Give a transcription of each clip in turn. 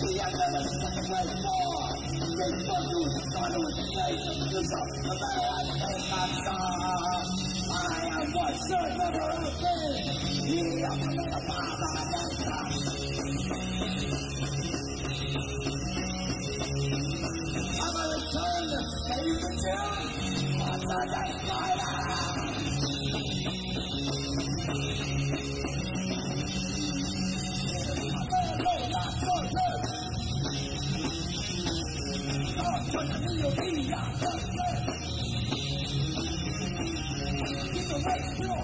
make more. They fuck you, start with the face of the up. The better I my star. I am what should never have been. He up the mama and stop. I'm a return to save the tune. I'm not that fire.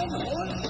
Come on.